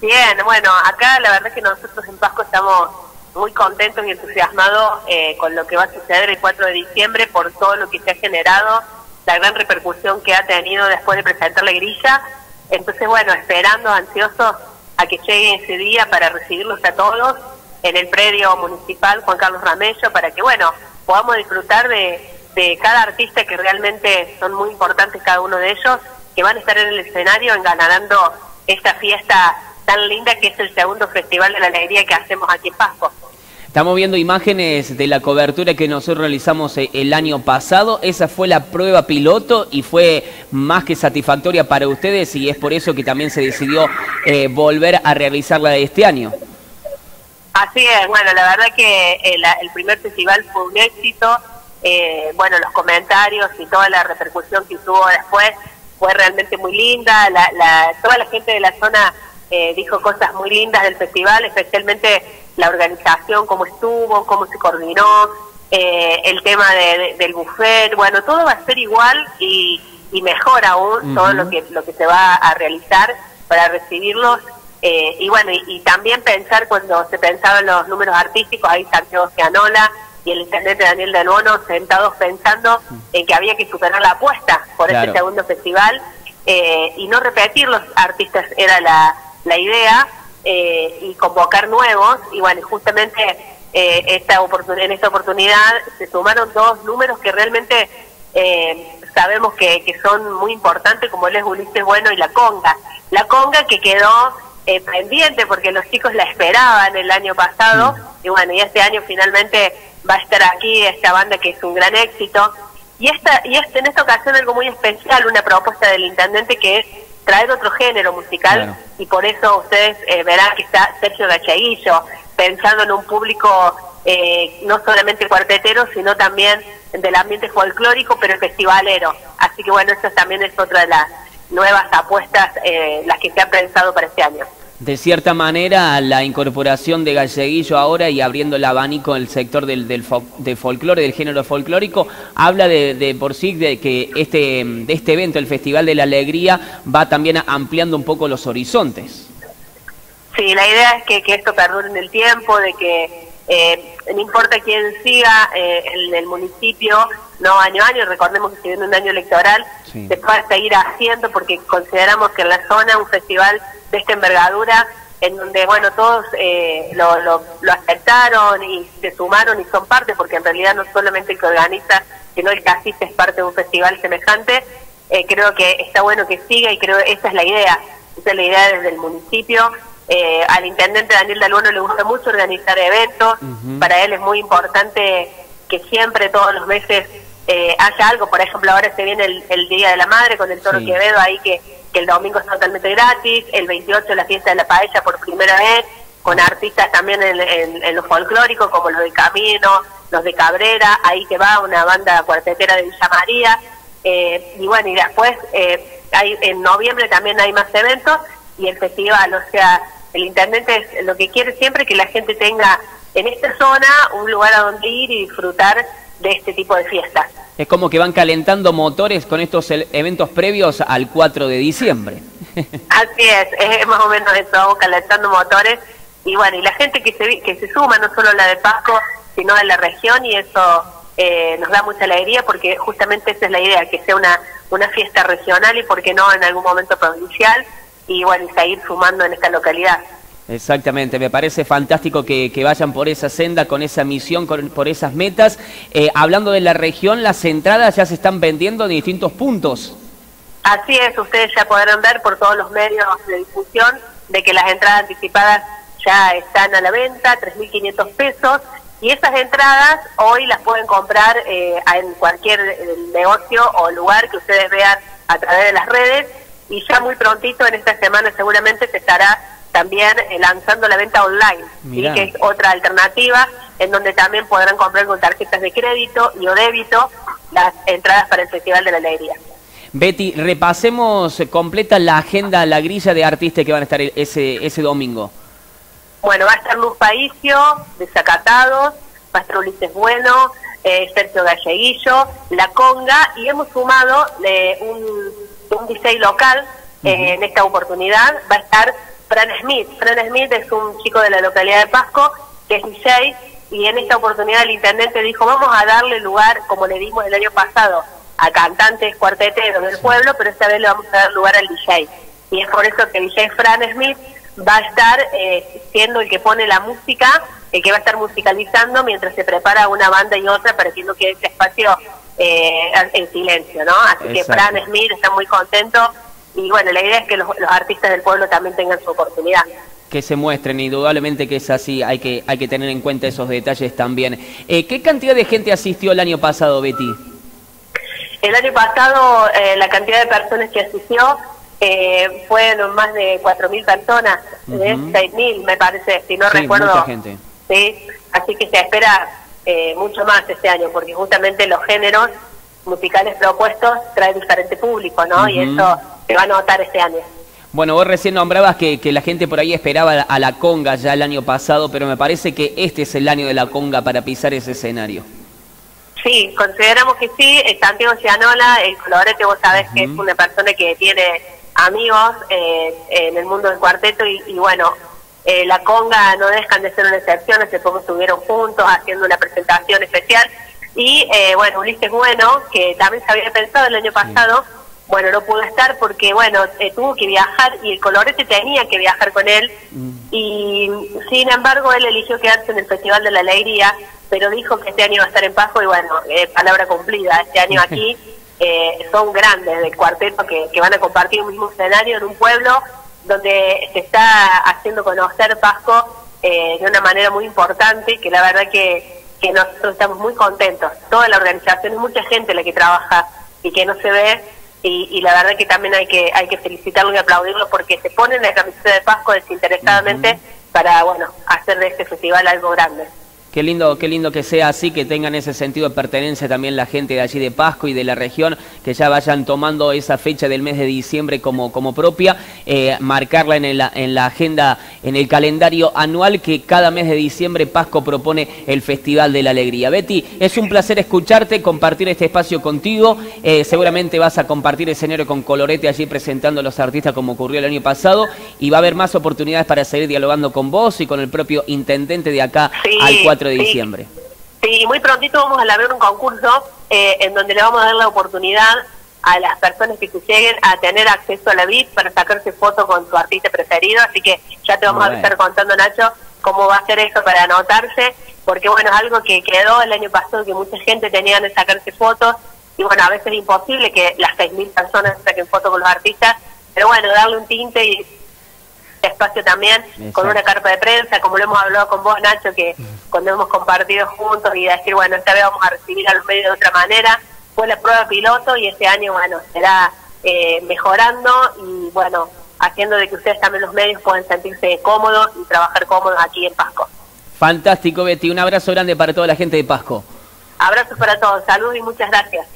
Bien, bueno, acá la verdad es que nosotros en Pasco estamos muy contentos y entusiasmados eh, con lo que va a suceder el 4 de diciembre por todo lo que se ha generado, la gran repercusión que ha tenido después de presentar la grilla. Entonces, bueno, esperando, ansiosos a que llegue ese día para recibirlos a todos en el predio municipal Juan Carlos Ramello para que, bueno, podamos disfrutar de, de cada artista que realmente son muy importantes cada uno de ellos, que van a estar en el escenario enganando esta fiesta tan linda que es el segundo Festival de la Alegría que hacemos aquí en Pasco. Estamos viendo imágenes de la cobertura que nosotros realizamos eh, el año pasado. Esa fue la prueba piloto y fue más que satisfactoria para ustedes y es por eso que también se decidió eh, volver a realizarla de este año. Así es, bueno, la verdad que el, el primer festival fue un éxito. Eh, bueno, los comentarios y toda la repercusión que tuvo después fue realmente muy linda. La, la, toda la gente de la zona eh, dijo cosas muy lindas del festival, especialmente la organización, cómo estuvo, cómo se coordinó, eh, el tema del buffet, bueno, todo va a ser igual y, mejor aún todo lo que lo que se va a realizar para recibirlos. Eh, y bueno y, también pensar cuando se pensaban los números artísticos ahí Santiago Cianola y el intendente Daniel Del Bono sentados pensando en que había que superar la apuesta por este segundo festival y no repetir los artistas era la la idea eh, y convocar nuevos. Y bueno, justamente eh, esta en esta oportunidad se sumaron dos números que realmente eh, sabemos que, que, son muy importantes, como él es Ulises Bueno y la conga. La conga que quedó pendiente porque los chicos la esperaban el año pasado y bueno, y este año finalmente va a estar aquí esta banda que es un gran éxito. Y esta y este, en esta ocasión algo muy especial, una propuesta del intendente que es traer otro género musical y por eso ustedes eh, verán que está Sergio Gachaguillo pensando en un público eh, no solamente cuartetero, sino también del ambiente folclórico, pero festivalero. Así que bueno, esa también es otra de las nuevas apuestas, eh, las que se han pensado para este año de cierta manera la incorporación de Galleguillo ahora y abriendo el abanico en el sector del, del folclore, del género folclórico, habla de, por sí de que este, de este evento, el Festival de la Alegría, va también ampliando un poco los horizontes. Sí, la idea es que, esto perdure en el tiempo, de que eh, no importa quién siga eh, en el municipio, no año a año, recordemos que si viene un año electoral, se pueda seguir haciendo porque consideramos que en la zona un festival de esta envergadura, en donde, bueno, todos eh, lo, lo, aceptaron y se sumaron y son parte, porque en realidad no solamente el que organiza, sino el que asiste es parte de un festival semejante, eh, creo que está bueno que siga y creo que esa es la idea, esa es la idea desde el municipio. Eh, al intendente Daniel Dalbono le gusta mucho organizar eventos, para él es muy importante que siempre, todos los meses, haya algo, por ejemplo, ahora se viene el, Día de la Madre con el Toro Quevedo ahí que el domingo es totalmente gratis, el 28 la fiesta de la paella por primera vez, con artistas también en, en, lo folclórico, como los de Camino, los de Cabrera, ahí que va una banda cuartetera de Villa María, eh, y bueno, y después eh, hay, en noviembre también hay más eventos, y el festival, o sea, el intendente es, lo que quiere siempre que la gente tenga en esta zona un lugar a donde ir y disfrutar de este tipo de fiestas. Es como que van calentando motores con estos eventos previos al 4 de diciembre. Así es, es más o menos eso, vamos calentando motores. Y bueno, y la gente que se, que se suma, no solo la de Pasco, sino de la región, y eso eh, nos da mucha alegría porque justamente esa es la idea, que sea una, una fiesta regional y, por qué no, en algún momento provincial, y bueno, y seguir sumando en esta localidad. Exactamente, me parece fantástico que, vayan por esa senda, con esa misión, por esas metas. Eh, hablando de la región, las entradas ya se están vendiendo en distintos puntos. Así es, ustedes ya podrán ver por todos los medios de difusión de que las entradas anticipadas ya están a la venta, 3.500 pesos, y esas entradas hoy las pueden comprar eh, en cualquier eh, negocio o lugar que ustedes vean a través de las redes, y ya muy prontito en esta semana seguramente se estará también eh, lanzando la venta online, que es otra alternativa en donde también podrán comprar con tarjetas de crédito y o débito las entradas para el Festival de la Alegría. Betty, repasemos completa la agenda, la grilla de artistas que van a estar ese, ese domingo. Bueno, va a estar Luz Paício, Desacatados, va a estar Ulises Bueno, eh, Sergio Galleguillo, La Conga, y hemos sumado eh, un, un DJ local en esta oportunidad, va a estar Fran Smith. Fran Smith es un chico de la localidad de Pasco, que es DJ, y en esta oportunidad el intendente dijo, vamos a darle lugar, como le dimos el año pasado, a cantantes cuarteteros del pueblo, pero esta vez le vamos a dar lugar al DJ. Y es por eso que el DJ Fran Smith va a estar eh, siendo el que pone la música, el que va a estar musicalizando mientras se prepara una banda y otra para que no quede ese espacio eh, en silencio, ¿no? Así que Fran Smith está muy contento y bueno, la idea es que los, artistas del pueblo también tengan su oportunidad que se muestren, indudablemente que es así, hay que, hay que tener en cuenta esos detalles también. Eh, ¿Qué cantidad de gente asistió el año pasado, Betty? El año pasado eh, la cantidad de personas que asistió eh, fueron más de 4.000 personas, uh 6.000 me parece, si no recuerdo. Mucha gente. Sí, así que se espera eh, mucho más este año, porque justamente los géneros musicales propuestos traen diferente público, ¿no? Y eso se va a notar este año. Bueno, vos recién nombrabas que, que, la gente por ahí esperaba a la conga ya el año pasado, pero me parece que este es el año de la conga para pisar ese escenario. Sí, consideramos que sí. Santiago Gianola, el colorete, vos sabés que es una persona que tiene amigos eh, en el mundo del cuarteto y, bueno, eh, la conga no dejan de ser una excepción, hace poco estuvieron juntos haciendo una presentación especial. Y eh, bueno, Ulises Bueno, que también se había pensado el año pasado, bueno, no pudo estar porque bueno, tuvo que viajar y el colorete tenía que viajar con él. Mm. y sin embargo él eligió quedarse en el Festival de la Alegría, pero dijo que este año iba a estar en Pajo y bueno, palabra cumplida, este año aquí eh, son grandes del cuarteto que, van a compartir un mismo escenario en un pueblo donde se está haciendo conocer Pasco eh, de una manera muy importante, que la verdad que, que nosotros estamos muy contentos. Toda la organización, es mucha gente la que trabaja y que no se ve, y, la verdad que también hay que hay que felicitarlo y aplaudirlo porque se ponen la camiseta de Pasco desinteresadamente para, bueno, hacer de este festival algo grande. Qué lindo, qué lindo que sea así, que tengan ese sentido de pertenencia también la gente de allí de Pasco y de la región, que ya vayan tomando esa fecha del mes de diciembre como, como propia, eh, marcarla en, en la agenda, en el calendario anual que cada mes de diciembre Pasco propone el Festival de la Alegría. Betty, es un placer escucharte, compartir este espacio contigo. Eh, seguramente vas a compartir escenario con Colorete allí presentando a los artistas como ocurrió el año pasado y va a haber más oportunidades para seguir dialogando con vos y con el propio intendente de acá al 4 de diciembre. Sí, muy prontito vamos a abrir un concurso eh, en donde le vamos a dar la oportunidad a las personas que se lleguen a tener acceso a la VIP para sacarse foto con su artista preferido, así que ya te vamos a estar contando, Nacho, cómo va a ser eso para anotarse, porque bueno, es algo que quedó el año pasado, que mucha gente tenía que sacarse fotos, y bueno, a veces es imposible que las 6.000 personas saquen fotos con los artistas, pero bueno, darle un tinte y espacio también con una carta de prensa, como lo hemos hablado con vos, Nacho, que cuando hemos compartido juntos y decir, bueno, esta vez vamos a recibir a los medios de otra manera, fue la prueba piloto y este año, bueno, será eh, mejorando y, bueno, haciendo de que ustedes también los medios puedan sentirse cómodos y trabajar cómodos aquí en Pasco. Fantástico, Betty. Un abrazo grande para toda la gente de Pasco. Abrazos para todos. Saludos y muchas gracias.